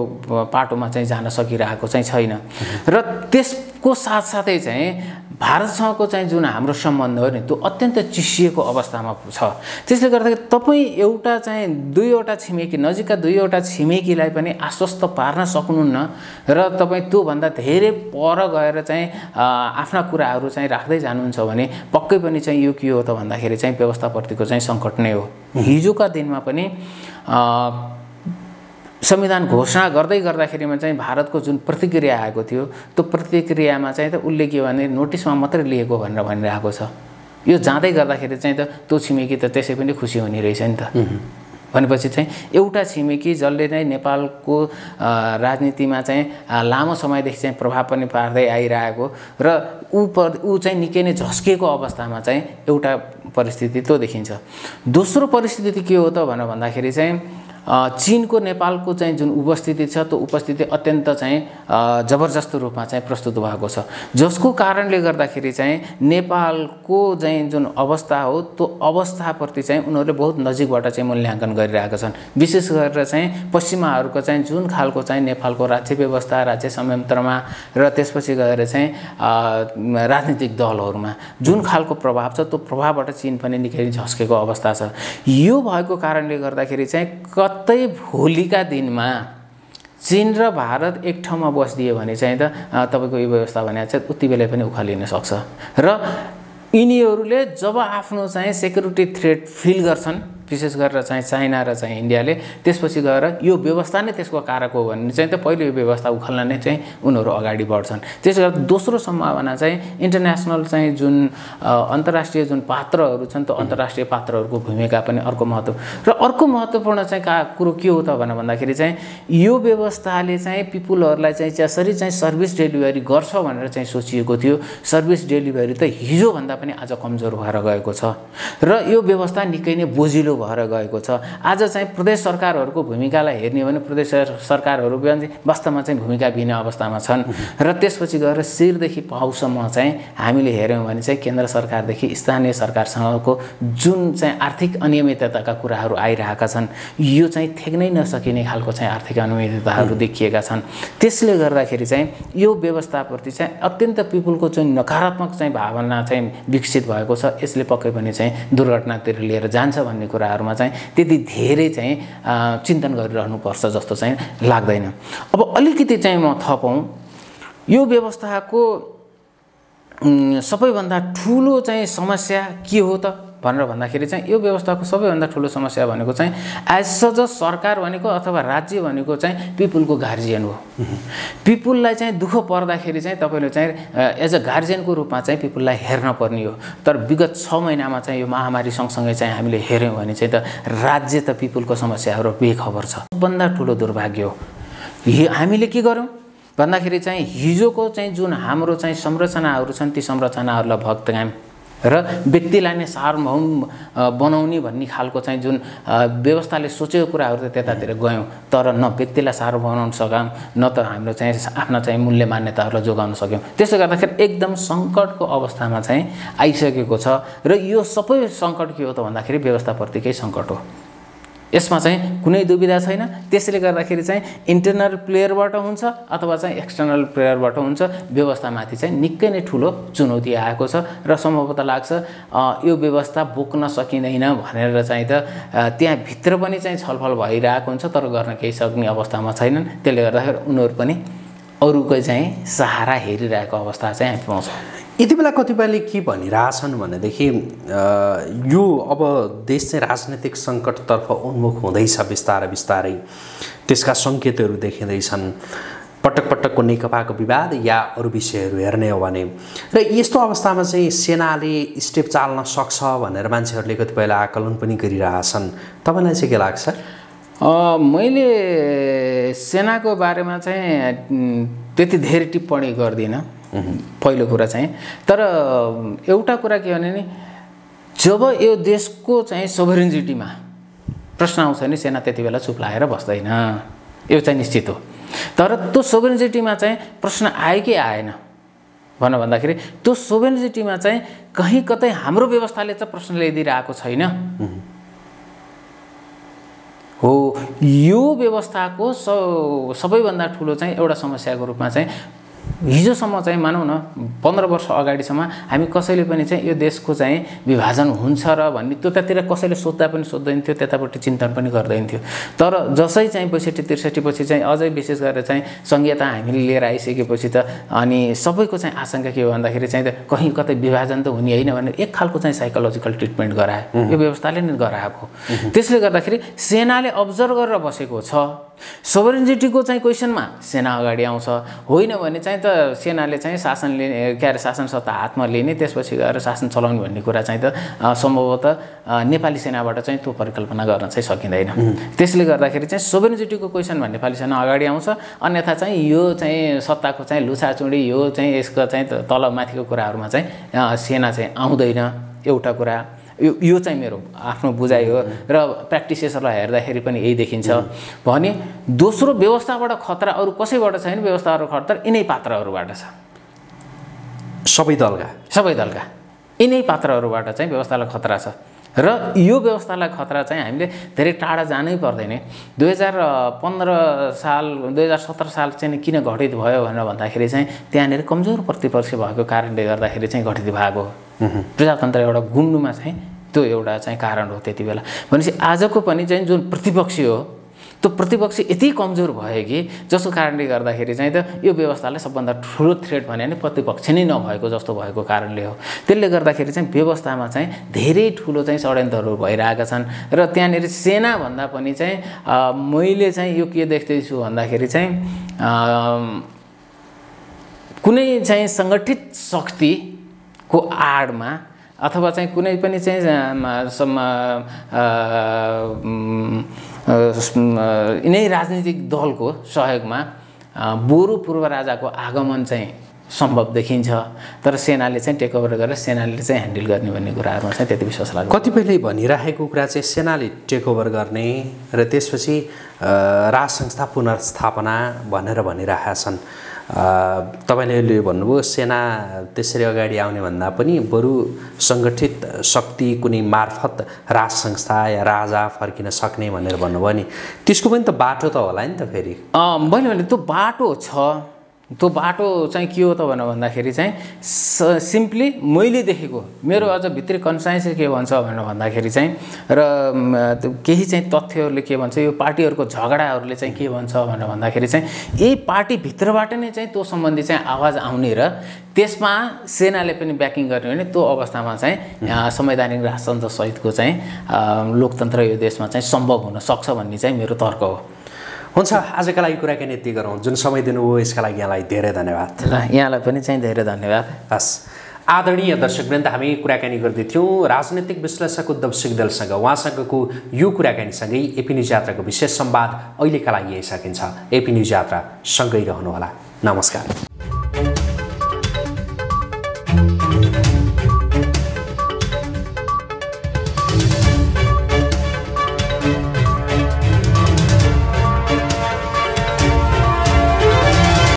पाटोमा चाहिँ जान सकिरहेको चाहिँ छैन। र त्यसको साथसाथै चाहिँ भारतसँगको चाहिँ जुन हाम्रो सम्बन्ध हो नि त्यो अत्यन्त चिसिएको अवस्थामा छ। त्यसले गर्दाखेरि तपाईँ एउटा चाहिँ दुईवटा छिमेकी नजिकका दुईवटा छिमेकीलाई पनि आश्वस्त पार्न सक्नुहुन्न। र तपाईँ त्योभन्दा धेरै पर गएर चाहिँ आफ्ना कुराहरू चाहिँ राख्दै जानुहुन्छ भने पक्कै पनि चाहिँ यो के हो त भन्दाखेरि चाहिँ व्यवस्थाप्रतिको चाहिँ सङ्कट नै हो। हिजोका दिनमा पनि संविधान घोषणा गर्दै गर्दाखेरिमा चाहिँ भारतको जुन प्रतिक्रिया आएको थियो त्यो प्रतिक्रियामा चाहिँ त उसले के भने नोटिसमा मात्रै लिएको भनेर भनिरहेको छ। यो जाँदै गर्दाखेरि चाहिँ त त्यो छिमेकी त त्यसै पनि खुसी हुने रहेछ नि त। भनेपछि चाहिँ एउटा छिमेकी जसले चाहिँ नेपालको राजनीतिमा चाहिँ लामो समयदेखि चाहिँ प्रभाव पनि पार्दै आइरहेको र ऊ प ऊ चाहिँ निकै नै झस्किएको अवस्थामा चाहिँ एउटा परिस्थिति त्यो देखिन्छ। दोस्रो परिस्थिति के हो त भनेर भन्दाखेरि चाहिँ चिनको नेपालको चाहिँ जुन उपस्थिति छ त्यो उपस्थिति अत्यन्त चाहिँ जबरजस्त रूपमा चाहिँ प्रस्तुत भएको छ। जसको कारणले गर्दाखेरि चाहिँ नेपालको चाहिँ जुन अवस्था हो त्यो अवस्थाप्रति चाहिँ उनीहरूले बहुत नजिकबाट चाहिँ मूल्याङ्कन गरिरहेका छन्। विशेष गरेर चाहिँ पश्चिमाहरूको चाहिँ जुन खालको चाहिँ नेपालको राज्य व्यवस्था राज्य संयन्त्रमा र त्यसपछि गएर चाहिँ राजनीतिक दलहरूमा जुन खालको प्रभाव छ त्यो प्रभावबाट चिन पनि निकै झस्केको अवस्था छ। यो भएको कारणले गर्दाखेरि चाहिँ कतै भोलिका दिनमा चिन र भारत एक ठाउँमा बसिदियो भने चाहिँ त तपाईँको यो व्यवस्था भने चाहिँ उति बेला पनि उखालिन सक्छ। र यिनीहरूले जब आफ्नो चाहिँ सेक्युरिटी थ्रेट फिल गर्छन् विशेष गरेर चाहिँ चाइना र चाहिँ इन्डियाले त्यसपछि गएर यो व्यवस्था नै त्यसको कारक हो भने चाहिँ त पहिलो यो व्यवस्था उखाल्न नै चाहिँ उनीहरू अगाडि बढ्छन्। त्यसले गर्दा दोस्रो सम्भावना चाहिँ इन्टरनेसनल चाहिँ जुन अन्तर्राष्ट्रिय जुन पात्रहरू छन् त्यो अन्तर्राष्ट्रिय पात्रहरूको भूमिका पनि अर्को महत्त्व र अर्को महत्त्वपूर्ण चाहिँ का कुरो के हो त भनेर भन्दाखेरि चाहिँ यो व्यवस्थाले चाहिँ पिपुलहरूलाई चाहिँ जसरी चाहिँ सर्भिस डेलिभरी गर्छ भनेर चाहिँ सोचिएको थियो। सर्भिस डेलिभरी त हिजोभन्दा पनि आज कमजोर भएर गएको छ। र यो व्यवस्था निकै नै बोजिलो भएर गएको छ। आज चाहिँ प्रदेश सरकारहरूको भूमिकालाई हेर्ने हो भने प्रदेश सरकारहरू वास्तवमा चाहिँ भूमिका बिना अवस्थामा छन्। र त्यसपछि गएर शिरदेखि पाउसम्म चाहिँ हामीले हेऱ्यौँ भने चाहिँ केन्द्र सरकारदेखि स्थानीय सरकारसँगको जुन चाहिँ आर्थिक अनियमितताका कुराहरू आइरहेका छन् यो चाहिँ थेक्नै नसकिने खालको चाहिँ आर्थिक अनियमितताहरू देखिएका छन्। त्यसले गर्दाखेरि चाहिँ यो व्यवस्थाप्रति चाहिँ अत्यन्त पिपुलको चाहिँ नकारात्मक चाहिँ भावना चाहिँ विकसित भएको छ यसले पक्कै पनि चाहिँ दुर्घटनातिर लिएर जान्छ भन्ने कुरा कुराहरूमा चाहिँ त्यति धेरै चाहिँ चिन्तन गरिरहनुपर्छ जस्तो चाहिँ लाग्दैन। अब अलिकति चाहिँ म थपौँ। यो व्यवस्थाको सबैभन्दा ठुलो चाहिँ समस्या के हो त? भनेर भन्दाखेरि चाहिँ यो व्यवस्थाको सबैभन्दा ठुलो समस्या भनेको चाहिँ एज अ सरकार भनेको अथवा राज्य भनेको चाहिँ पिपुलको गार्जियन हो। पिपुललाई चाहिँ दुःख पर्दाखेरि चाहिँ तपाईँले चाहिँ एज अ गार्जियनको रूपमा चाहिँ पिपुललाई हेर्न पर्ने हो। तर विगत छ महिनामा चाहिँ यो महामारी सँगसँगै चाहिँ हामीले हेऱ्यौँ भने चाहिँ त राज्य त पिपुलको समस्याहरू बेखबर छ। सबभन्दा ठुलो दुर्भाग्य हो हामीले के गऱ्यौँ? भन्दाखेरि चाहिँ हिजोको चाहिँ जुन हाम्रो चाहिँ संरचनाहरू छन् ती संरचनाहरूलाई भक्तगाम र व्यक्तिलाई नै सार्वभौम बनाउने भन्ने खालको चाहिँ जुन व्यवस्थाले सोचेको कुराहरू त त्यतातिर गयौँ। तर न व्यक्तिलाई सार्वभौम बनाउन सक्यौँ न त हाम्रो चाहिँ आफ्ना चाहिँ मूल्य मान्यताहरूलाई जोगाउन सक्यौँ। त्यसले गर्दाखेरि एकदम सङ्कटको अवस्थामा चाहिँ आइसकेको छ। र यो सबै सङ्कट के हो त भन्दाखेरि व्यवस्थाप्रतिकै सङ्कट हो। यसमा चाहिँ कुनै दुविधा छैन। त्यसले गर्दाखेरि चाहिँ इन्टरनल प्लेयरबाट हुन्छ अथवा चाहिँ एक्सटर्नल प्लेयरबाट हुन्छ। व्यवस्थामाथि चाहिँ निकै नै ठुलो चुनौती आएको छ र सम्भवतः लाग्छ यो व्यवस्था बोक्न सकिँदैन भनेर चाहिँ त त्यहाँभित्र पनि चाहिँ छलफल भइरहेको हुन्छ तर गर्न केही सक्ने अवस्थामा छैनन्। त्यसले गर्दाखेरि उनीहरू पनि अरूकै चाहिँ सहारा हेरिरहेको अवस्था चाहिँ हामी पाउँछौँ। यति बेला कतिपयले के भनिरहेछन् भनेदेखि यो अब देश चाहिँ राजनैतिक सङ्कटतर्फ उन्मुख हुँदैछ बिस्तारै बिस्तारै। त्यसका सङ्केतहरू देखिँदैछन्। पटक पटकको नेकपाको विवाद या अरू विषयहरू हेर्ने हो भने। र यस्तो अवस्थामा चाहिँ सेनाले स्टेप चाल्न सक्छ भनेर मान्छेहरूले कतिपयलाई आकलन पनि गरिरहेछन्। तपाईँलाई चाहिँ के लाग्छ? मैले सेनाको बारेमा चाहिँ त्यति धेरै टिप्पणी गर्दिनँ। पहिलो कुरा चाहिँ। तर एउटा कुरा के भने नि जब यो देशको चाहिँ सोभरेन्जिटीमा प्रश्न आउँछ नि सेना त्यति बेला चुप लागेर बस्दैन। यो चाहिँ निश्चित हो। तर त्यो सोभरेन्जिटीमा चाहिँ प्रश्न आयो कि आएन? भन भन्दाखेरि त्यो सोभरेन्जिटीमा चाहिँ कहीँ कतै हाम्रो व्यवस्थाले चाहिँ प्रश्न ल्याइदिइरहेको छैन। हो यो व्यवस्थाको सबैभन्दा ठुलो चाहिँ एउटा समस्याको रूपमा चाहिँ हिजोसम्म चाहिँ मानौँ न पन्ध्र वर्ष अगाडिसम्म हामी कसैले पनि चाहिँ यो देशको चाहिँ विभाजन हुन्छ र भन्ने त्यतातिर कसैले सोद्धा पनि सोध्दैन थियो त्यतापट्टि चिन्तन पनि गर्दैन थियो तर जसै चाहिँ बैसठी त्रिसठी पछि चाहिँ अझै विशेष गरेर चाहिँ सङ्घीयता हामीले लिएर आइसकेपछि त अनि सबैको चाहिँ आशंका के हो भन्दाखेरि चाहिँ त कहीँ कतै विभाजन त हुने होइन भने एक खालको चाहिँ साइकोलोजिकल ट्रिटमेन्ट गरायो। यो व्यवस्थाले नै गराएको त्यसले गर्दाखेरि सेनाले अब्जर्भ गरेर बसेको छ। सोभरेन्जिटीको चाहिँ क्वेसनमा सेना अगाडि आउँछ। होइन भने चाहिँ त सेनाले चाहिँ शासन लिने के अरे शासन सत्ता हातमा लिने त्यसपछि गएर शासन चलाउने भन्ने कुरा चाहिँ त सम्भवतः नेपाली सेनाबाट चाहिँ त्यो परिकल्पना गर्न चाहिँ सकिँदैन। त्यसले गर्दाखेरि चाहिँ सोभरेन्जिटीको क्वेसनमा नेपाली सेना अगाडि आउँछ। अन्यथा चाहिँ यो चाहिँ सत्ताको चाहिँ लुछाचुडी यो चाहिँ यसको चाहिँ तल माथिको कुराहरूमा चाहिँ सेना चाहिँ आउँदैन। एउटा कुरा यो यो चाहिँ मेरो आफ्नो बुझाइ हो र प्र्याक्टिसेसहरूलाई हेर्दाखेरि पनि यही देखिन्छ। भने दोस्रो व्यवस्थाबाट खतरा अरू कसैबाट छैन? व्यवस्थाहरू खतरा यिनै पात्रहरूबाट छ। सबै दलका। सबै दलका। यिनै पात्रहरूबाट चाहिँ व्यवस्थालाई खतरा छ। र यो व्यवस्थालाई खतरा चाहिँ हामीले धेरै टाढा जानै पर्दैन। दुई हजार पन्ध्र साल दुई हजार सत्र साल चाहिँ किन घटित भयो भनेर भन्दाखेरि चाहिँ त्यहाँनिर कमजोर प्रतिपक्ष भएको कारणले गर्दाखेरि चाहिँ घटित भएको प्रजातन्त्र एउटा गुम्नुमा चाहिँ त्यो एउटा चाहिँ कारण हो त्यति बेला। भनेपछि आजको पनि चाहिँ जुन प्रतिपक्षी हो त्यो प्रतिपक्ष यति कमजोर भयो कि जसको कारणले गर्दाखेरि चाहिँ त यो व्यवस्थालाई सबभन्दा ठुलो थ्रेड भने नि प्रतिपक्ष नै नभएको जस्तो भएको कारणले हो। त्यसले गर्दाखेरि चाहिँ व्यवस्थामा चाहिँ धेरै ठुलो चाहिँ षड्यन्त्रहरू भइरहेका छन् र त्यहाँनिर सेनाभन्दा पनि चाहिँ मैले चाहिँ यो के देख्दैछु भन्दाखेरि चाहिँ कुनै चाहिँ सङ्गठित शक्तिको आडमा अथवा चाहिँ कुनै पनि चाहिँ यिनै राजनीतिक दलको सहयोगमा बोरु पूर्व राजाको आगमन चाहिँ सम्भव देखिन्छ। तर सेनाले चाहिँ टेक ओभर गरेर सेनाले चाहिँ ह्यान्डल गर्ने भन्ने कुराहरूमा चाहिँ त्यति विश्वास लाग्छ कतिपयले भनिराखेको कुरा चाहिँ सेनाले टेक ओभर गर्ने र त्यसपछि राज संस्था पुनर्स्थापना भनेर भनिरहेका छन्। तपाईँले भन्नुभयो सेना त्यसरी अगाडि आउने भन्दा पनि बरु सङ्गठित शक्ति कुनै मार्फत राज संस्था या राजा फर्किन सक्ने भनेर भन्नुभयो नि। त्यसको पनि त बाटो त होला नि त फेरि। मैले भने त्यो बाटो छ। त्यो बाटो चाहिँ के हो त भनेर भन्दाखेरि चाहिँ सिम्पली मैले देखेको मेरो अझ भित्री कन्साइन्स के भन्छ भनेर भन्दाखेरि चाहिँ र केही चाहिँ तथ्यहरूले के भन्छ यो पार्टीहरूको झगडाहरूले चाहिँ के भन्छ भनेर भन्दाखेरि चाहिँ यही पार्टीभित्रबाट नै चाहिँ त्यो सम्बन्धी चाहिँ आवाज आउने र त्यसमा सेनाले पनि ब्याकिङ गर्ने भने त्यो अवस्थामा चाहिँ संवैधानिक राजतन्त्रसहितको चाहिँ लोकतन्त्र यो देशमा चाहिँ सम्भव हुनसक्छ भन्ने चाहिँ मेरो तर्क हो। हुन्छ आजका लागि कुराकानी यति गरौँ। जुन समय दिनुभयो यसका लागि यहाँलाई धेरै धन्यवाद। ल यहाँलाई पनि चाहिँ धेरै धन्यवाद। हस् आदरणीय दर्शकवृन्द हामी कुराकानी गर्दैथ्यौँ। राजनैतिक विश्लेषक उद्धव सिगदेलसँग उहाँसँगको यो कुराकानीसँगै एपी न्युज यात्राको विशेष संवाद अहिलेका लागि यही सकिन्छ एपी न्युज यात्रा सँगै रहनुहोला। नमस्कार।